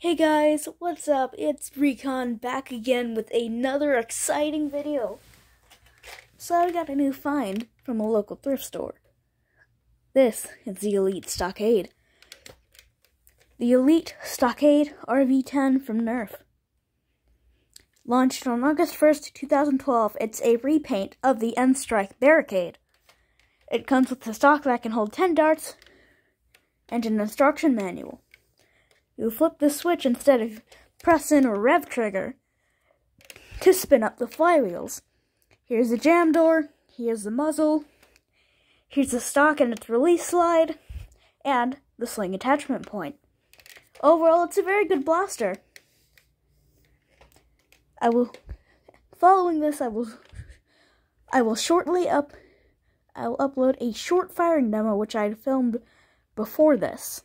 Hey guys, what's up? It's Recon back again with another exciting video. So I got a new find from a local thrift store. This is the Elite Stockade. The Elite Stockade RV10 from Nerf. Launched on August 1st, 2012, it's a repaint of the N-Strike Barricade. It comes with a stock that can hold 10 darts and an instruction manual. You flip the switch instead of pressing a rev trigger to spin up the flywheels. Here's the jam door, here's the muzzle, here's the stock and its release slide, and the sling attachment point. Overall, it's a very good blaster. I will, following this, I will, I will shortly up, I will upload a short firing demo which I filmed before this.